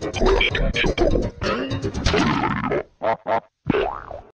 Clash Showdown.